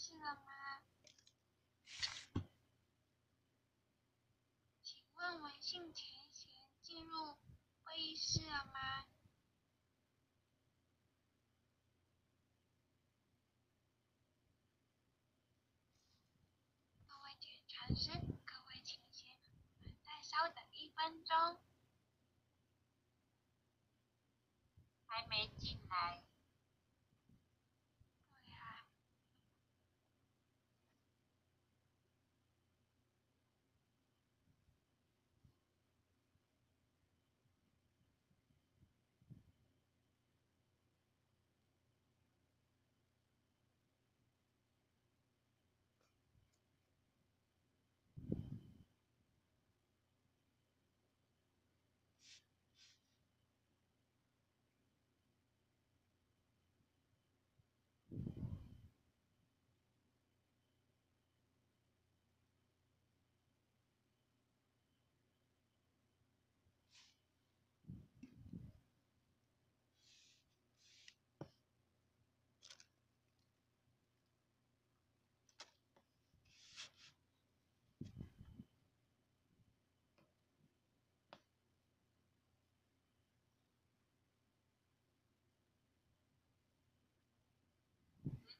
是了吗？请问文信前贤进入会议室了吗？各位检查师，各位前贤，再稍等一分钟。还没进来。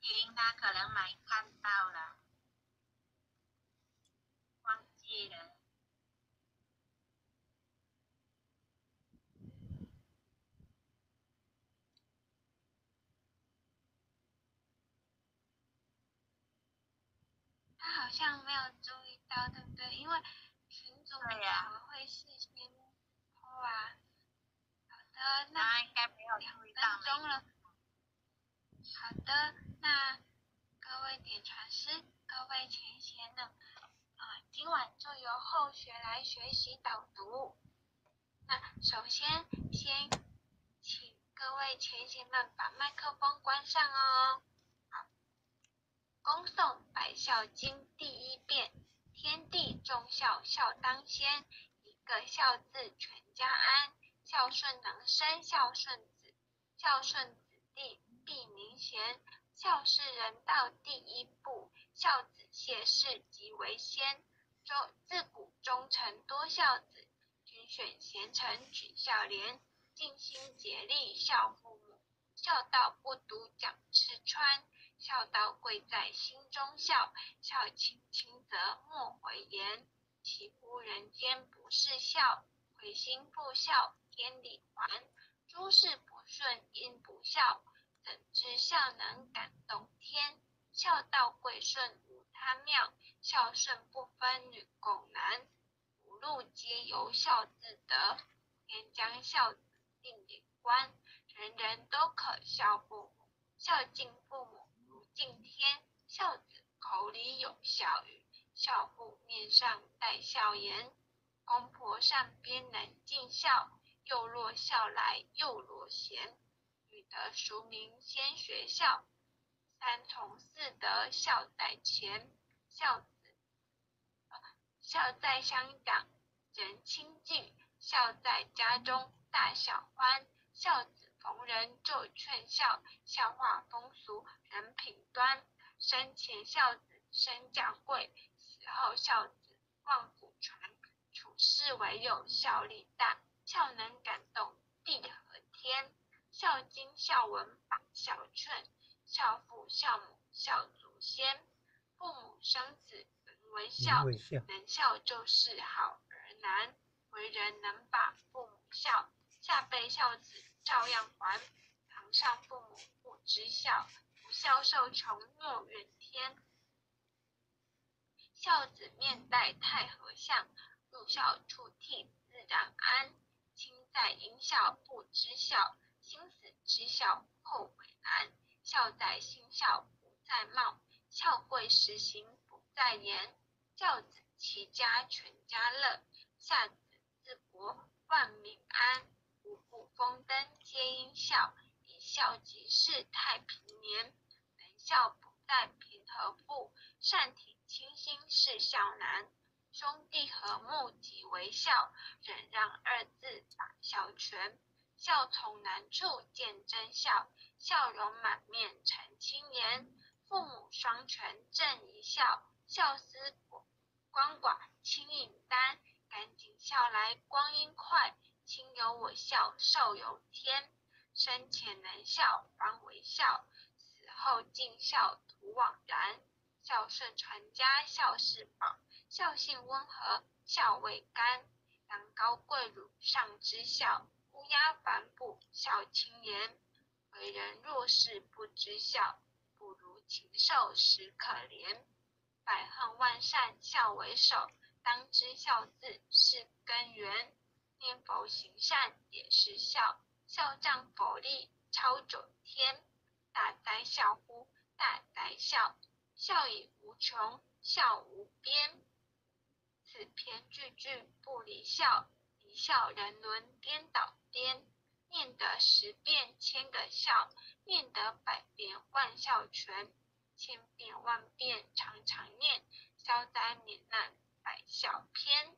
婷他可能没看到了，忘记了。他好像没有注意到，对不对？因为群主怎么会事先抛啊。好的，那应该没有两分钟了。好的，那各位点传师，各位前贤呢？啊、今晚就由后学来学习导读。那首先，先请各位前贤们把麦克风关上哦。好，恭诵《百孝经》第一遍：天地众孝，孝当先。一个孝字，全家安。孝顺能生孝顺子，孝顺子弟必名贤。孝是人道第一步，孝子谢氏即为先。忠自古忠臣多孝子，君选贤臣举孝廉，尽心竭力孝父母。孝道不独讲吃穿，孝道贵在心中孝。孝亲亲则莫回言，岂乎人间不是孝？回心不孝，天理还。诸事不顺因不孝，怎知孝能感动天？孝道贵顺无他妙，孝顺不分女共男。五路皆由孝自得，天将孝子定领官，人人都可孝父母。孝敬父母如敬天，孝子口里有孝语，孝父面上带孝颜。公婆善边能尽孝，幼若孝来幼若贤。女德淑名先学孝，三从四德孝在前。孝子，孝在乡长人亲近，孝在家中大小欢。孝子逢人就劝孝，孝化风俗人品端。生前孝子身价贵，死后孝子望祖传。处事唯有效力大，孝能感动地和天。孝经孝文百孝劝，孝父孝母孝祖先。父母生子能为孝，能孝就是好儿男。为人能把父母孝，下辈孝子照样还。堂上父母不知孝，不孝受穷莫怨天。孝子面带太和相，入孝处替自然安。亲在因孝不知孝，心死知孝后悔难。孝在心孝不在貌，孝贵实行不在言。教子齐家全家乐，下子治国万民安。五谷丰登皆因孝，以孝即是太平年。能孝不在贫和富，善体亲心是孝难。兄弟和睦即为孝，忍让二字把孝全。孝从难处见真孝，笑容满面成青颜。父母双全正一孝，孝思光寡亲引单。赶紧孝来光阴快，亲有我孝寿有天。生前能孝方为孝，死后尽孝徒枉然。孝顺传家孝是宝，孝性温和孝为甘。羊羔跪乳上知孝，鸦反哺孝亲言。为人若是不知孝，不如禽兽实可怜。百恨万善孝为首，当知孝字是根源。念佛行善也是孝，孝仗佛力超九天。大哉孝乎！大哉孝！孝以无穷，孝无边。此篇句句不离孝，离孝人伦颠倒颠。念得十遍千个孝，念得百遍万笑全。千遍万遍常常念，消灾免难百孝篇。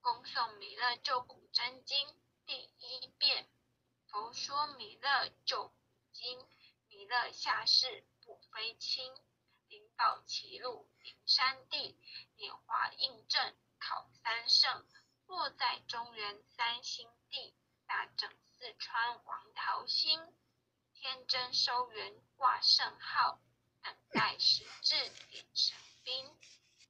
恭诵弥勒救苦真经第一遍。佛说弥勒救苦经，弥勒下世不非亲。灵宝齐路灵山地，拈华印证考三圣。落在中原三星地，大正四川王桃心。天真收元挂圣号，等待时至点神兵。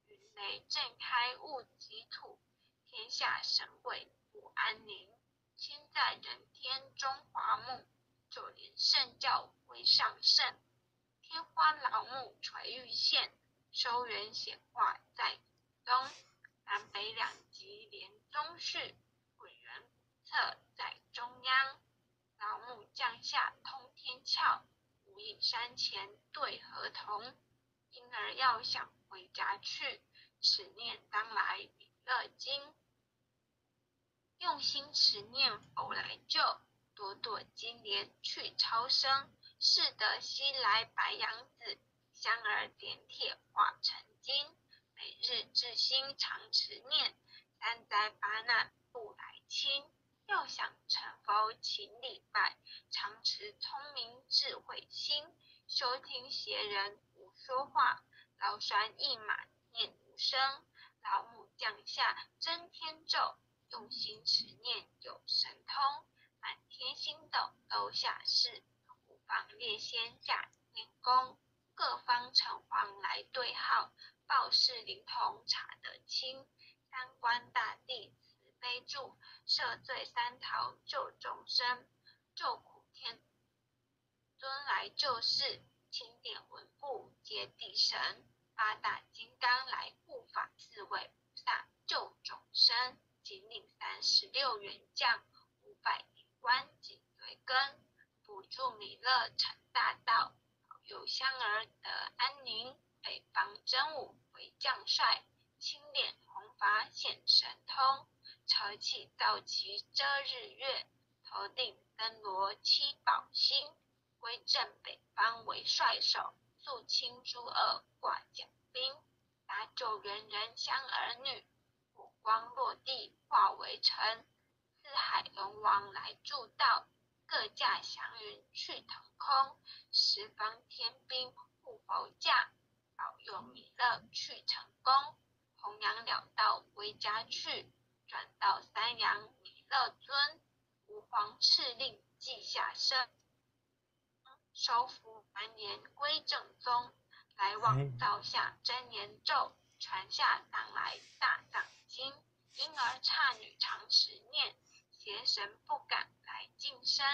云雷震开雾积土，天下神鬼不安宁。亲在人天中华木，九连圣教会上圣。天花老木垂玉线，收元显化在东，南北两极连中续，侧在中央。老木降下通天窍，无影山前对河童。婴儿要想回家去，此念当来弥勒经。用心持念佛来救，朵朵金莲去超生。是得西来白杨子，香儿点铁化成金。每日至心常持念，三灾八难不来侵。要想成佛请礼拜，常持聪明智慧心。休听邪人胡说话，劳酸一马念无声。老母降下真天咒，用心持念有神通，满天星斗都下世。榜列仙驾念功，各方城隍来对号，报事灵童查得清。三官大帝悲助，赦罪三逃救众生。救苦天尊来救世，钦点文部接地神。八大金刚来护法，四位菩萨救众生。金领三十六元将，五百灵官紧随跟。辅助弥勒成大道，保佑香儿得安宁。北方真武为将帅，青脸红法显神通。车气造旗遮日月，头顶灯罗七宝星。归正北方为帅首，肃清诸恶挂甲兵。搭救人人香儿女，火光落地化为尘。四海龙王来助道。各驾祥云去腾空，十方天兵护佛驾，保佑弥勒去成功。弘扬了道归家去，转到三阳弥勒尊。吾皇敕令记下生，收服完年归正宗。来往造下真言咒，传下当来大藏经。婴儿刹女常持念。邪神不敢来近身，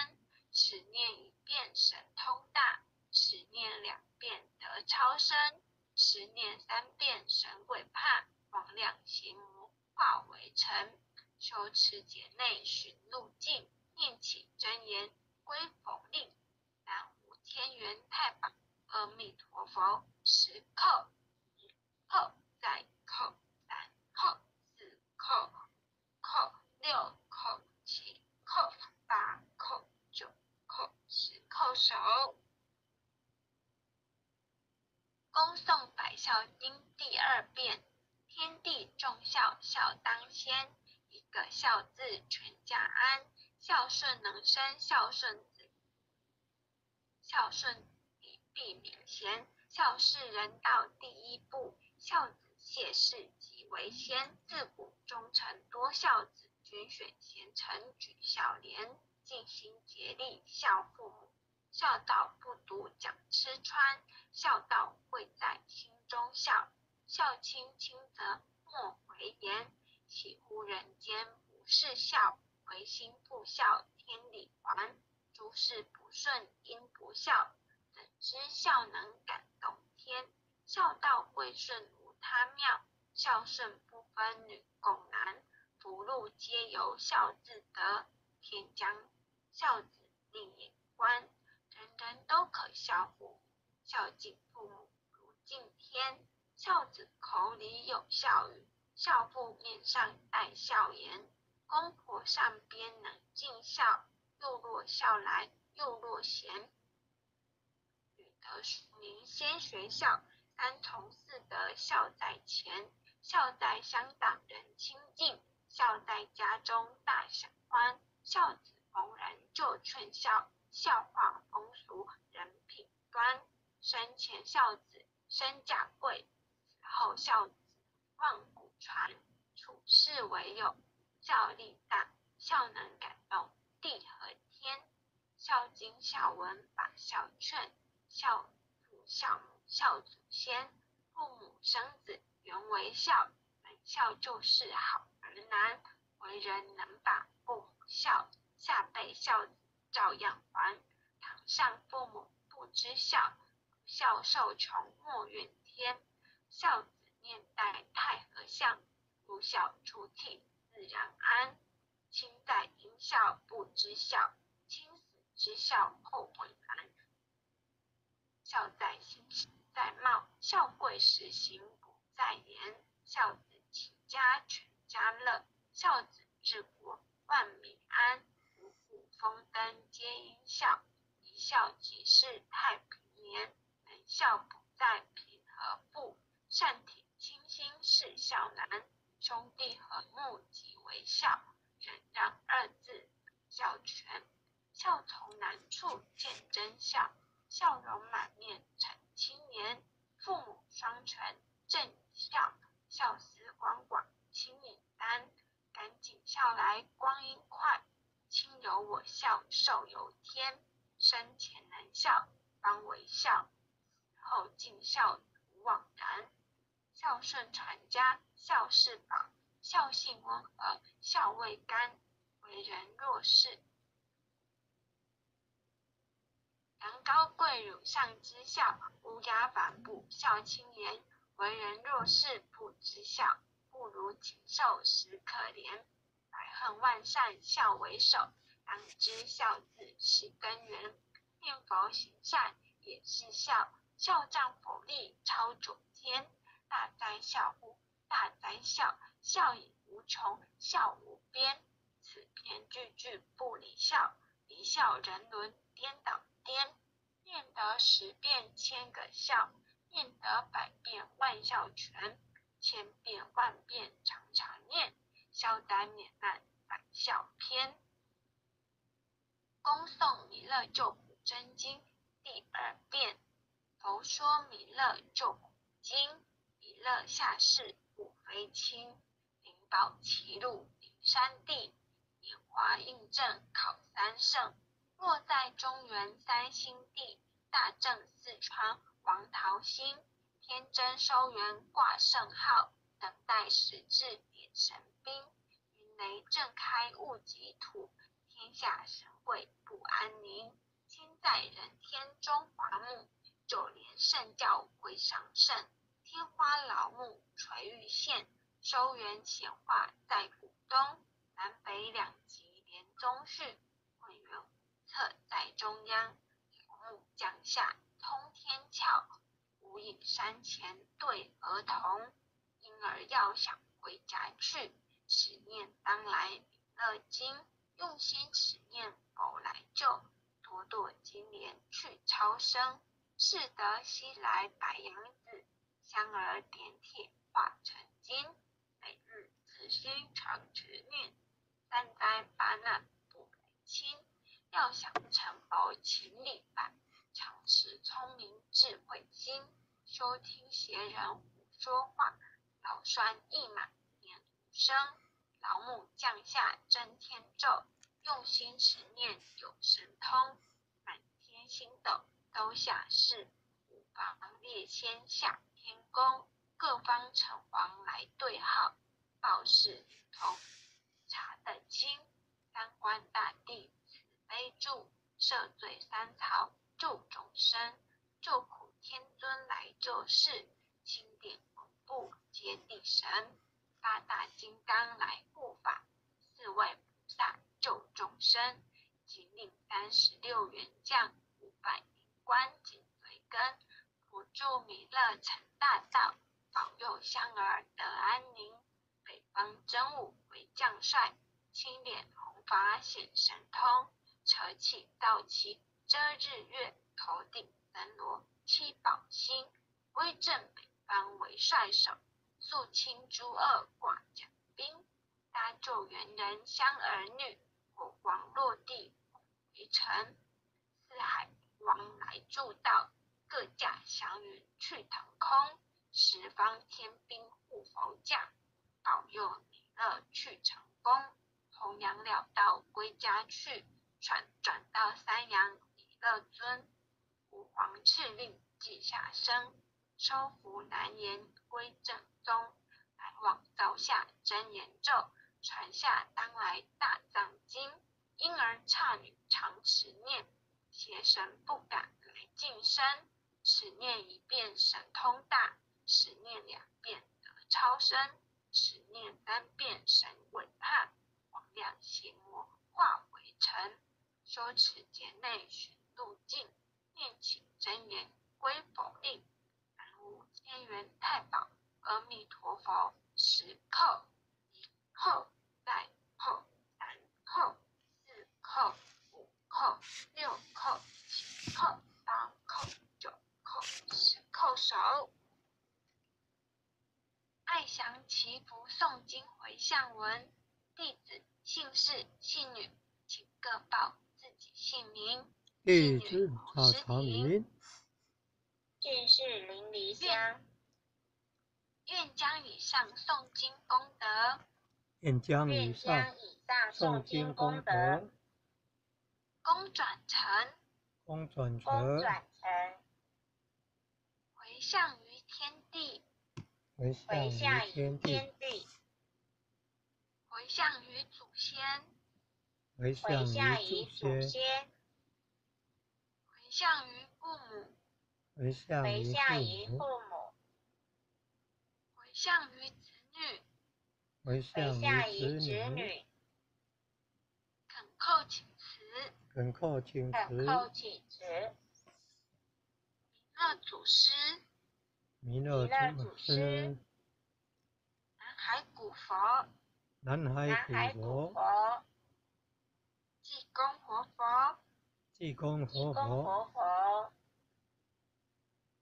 此念一遍神通大，此念两遍得超生，此念三遍神鬼怕，魍魉邪魔化为尘。修持劫内寻路径，念起真言归佛令，南无天元太保阿弥陀佛，十叩，一叩，再叩，三叩，四叩，叩六。叩七叩八叩九叩十叩首，恭诵百孝经第二遍。天地众孝，孝当先。一个孝字，全家安。孝顺能生孝顺子，孝顺比必明贤。孝是人道第一步，孝子谢氏即为先。自古忠臣多孝子，均选贤臣举孝廉，尽心竭力孝父母。孝道不独讲吃穿，孝道贵在心中孝。孝亲亲则莫回言，岂乎人间不是孝？唯心不孝，天理还。诸事不顺因不孝，怎知孝能感动天？孝道贵顺无他妙，孝顺不分女共男，福禄皆由孝自得。天将孝子令眼观，人人都可孝乎，孝敬父母如敬天。孝子口里有孝语，孝父面上带孝颜。公婆上边能尽孝。又若孝来，又若贤。女德淑名，先学孝。三从四德，孝在前。孝在乡党，人亲近；孝在家中，大享欢。孝子逢人就劝孝，孝化风俗，人品端。生前孝子身价贵，后孝子万古传。处世为友，孝力大，孝能感动。地和天，孝经孝文把孝劝，孝父孝母孝祖先，父母生子原为孝，本孝就是好儿男，为人能把父母孝，下辈孝子照样还。堂上父母不知孝，孝受穷莫怨天。孝子念在太和相，不孝出涕自然安。亲在因孝不知孝，亲死知孝后悔难。孝在心在貌，孝贵实行不在言。孝子齐家全家乐，孝子治国万民安。五谷丰登皆因孝，一孝即是太平年。能孝不在贫和富，善体亲心是孝难。兄弟和睦即为孝。忍让二字孝全，孝从难处见真孝，笑容满面成青年。父母双全正孝，孝思广广轻引担。赶紧孝来光阴快，亲有我孝寿有天。生前能孝方为孝，死后尽孝无枉然。孝顺传家孝是宝。孝性温和，孝未干，为人若是。羊羔跪乳上知孝，乌鸦反哺孝亲廉。为人若是不知孝，不如禽兽实可怜。百恨万善孝为首，当知孝字是根源。念佛行善也是孝，孝仗佛力超左肩。大哉孝乎！大哉孝！孝以无穷，孝无边。此篇句句不离孝，离孝人伦颠倒颠。念得十遍千个孝，念得百遍万孝全。千遍万遍常常念，消灾免难百孝篇。恭诵弥勒救苦真经第二遍。佛说弥勒救苦经，弥勒下世不非轻。保齐鲁灵山地，年华印证考三圣。若在中原三星地，大正四川王桃心。天真收元挂圣号，等待时至点神兵。云雷震开物极土，天下神会不安宁。亲在人天中华木，九连圣教归上圣。天花老木垂玉线。收元显化在古东，南北两极连宗序，混元五策在中央，条木降下通天窍，无影山前对儿童，婴儿要想回家去，此念当来领乐经，用心此念佛来救，朵朵金莲去超生，是得西来白杨子，香儿点铁化成金。每日自心常执念，三灾八难不来侵。要想成佛情理办，常持聪明智慧心，休听邪人胡说话。老栓一马年无声，老母降下真天咒，用心持念有神通。满天星斗都下世，五方列仙下天宫，各方城隍来对号，报事同查得清。三官大帝慈悲助，赦罪三曹救众生，救苦天尊来救世，钦点恐怖接地神，八大金刚来护法，四位菩萨救众生，请领三十六元将，五百灵官紧随跟，辅助弥勒成大道，保佑香儿得安宁。北方真武为将帅，青脸红发显神通，扯起道旗遮日月，头顶森罗七宝星，威震北方为帅首，肃清诸恶挂甲兵，搭救猿人香儿女，火光落地为尘，四海王来助道，各驾祥云去腾空，十方天兵护佛驾。保佑弥勒去成功，弘扬了道归家去，转转到三阳弥勒尊。吾皇敕令记下生，收服难言归正宗。来往造下真言咒，传下当来大藏经。婴儿刹女常持念，邪神不敢来近身。使念一遍神通大，使念两遍得超生。十念三遍神鬼怕，黄亮邪魔化为尘。说此劫内寻路径，念起真言归佛令。南无千元太保阿弥陀佛。十叩一叩再叩三叩四叩五叩六叩七叩八叩九叩十叩首。爱祥祈福诵经回向文，弟子姓氏姓女，请各报自己姓名。弟子赵长林，姓氏林离香，愿将以上诵经功德，愿将愿以上将以上诵诵经经功功德德。功转成，公转公成，转成，回向于天地，回回向向于于天地，回向于祖先，回回向向于祖于祖先，先，回向于父母，回向于父父母，母，回向于子女，回回向向于于子女，子女，恳叩请辞，恳叩请恳辞，叩请辞，弥勒祖师，弥勒祖祖师师，南海古佛，南南海古佛，济公活佛，济公济公活佛，活佛，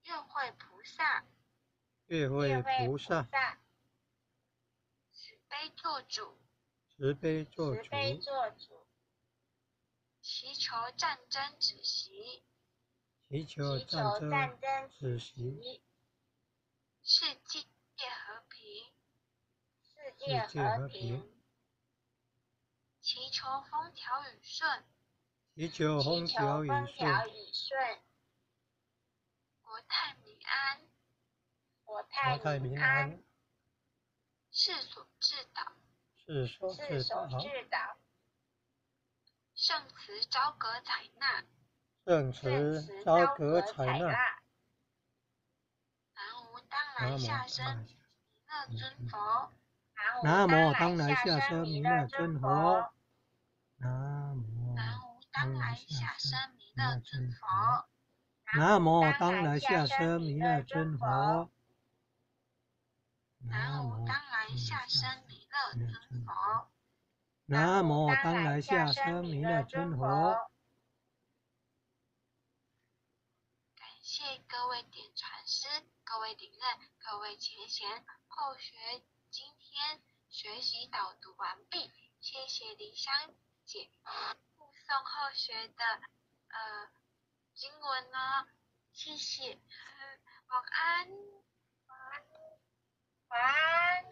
月会菩萨，月月会会菩菩萨，萨，慈悲做主，慈悲做主，慈悲做主，祈求战争止息，祈求战争止止息，息，世界和平，世界和平，祈求风调雨顺，祈求风调雨顺，国泰民安，国国泰泰民民安，世所至导，世所世至所导，圣慈昭格采纳，圣圣慈慈昭昭阁阁采纳，南无当来下生弥勒尊佛，南无当来来下生弥勒尊佛，南无当来下生弥勒弥尊佛，南无当来下生弥勒尊佛，南无当来下生弥勒尊佛，南无当来下生弥勒尊佛。感谢各位点传师、各位领任、各位前贤、后学，今天学习导读完毕，谢谢李香姐。附送后学的呃经文呢，谢谢，晚安，晚安，晚安。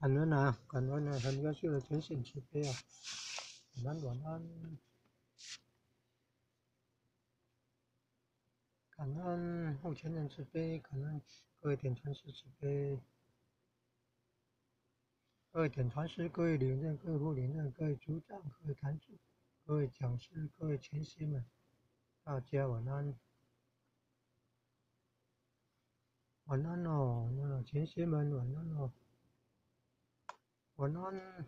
感恩啊，感恩啊，很优秀的全显慈悲啊，晚安晚安，感恩后前人慈悲，感恩各位点传师慈悲，各位点传师、各位领证、各位副领证、各位组长、各位坛主、各位讲师、各位前师们，大家晚安。晚安喽，那前贤们晚安喽，晚安。